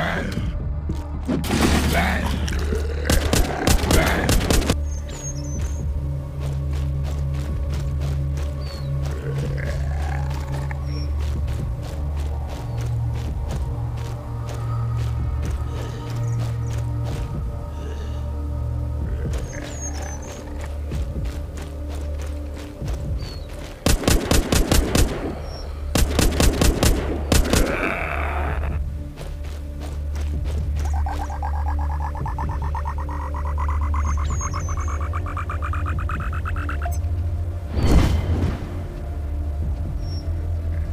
Land. Land.